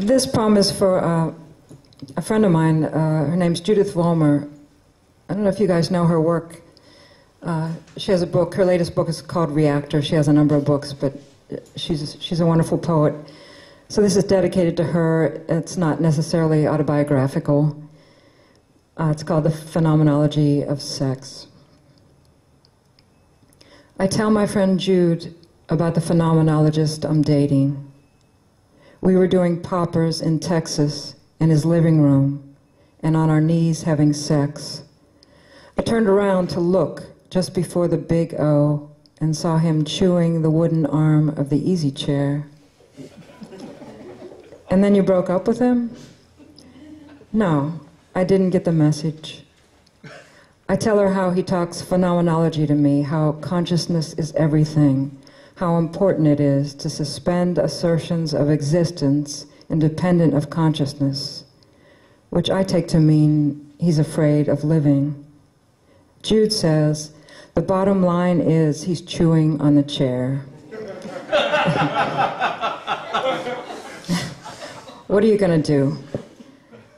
This poem is for uh, a friend of mine. Uh, her name's Judith Vollmer. I don't know if you guys know her work. Uh, she has a book. Her latest book is called Reactor. She has a number of books, but she's she's a wonderful poet. So this is dedicated to her. It's not necessarily autobiographical. Uh, it's called The Phenomenology of Sex. I tell my friend Jude about the phenomenologist I'm dating. We were doing poppers in Texas in his living room and on our knees having sex. I turned around to look just before the big O and saw him chewing the wooden arm of the easy chair. And then you broke up with him? No, I didn't get the message. I tell her how he talks phenomenology to me, how consciousness is everything, how important it is to suspend assertions of existence independent of consciousness, which I take to mean he's afraid of living. Jude says, the bottom line is he's chewing on the chair. what are you going to do?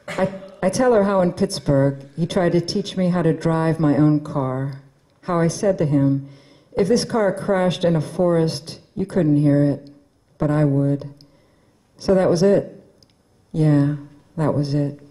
I, I tell her how in Pittsburgh he tried to teach me how to drive my own car, how I said to him, if this car crashed in a forest, you couldn't hear it, but I would. So that was it. Yeah, that was it.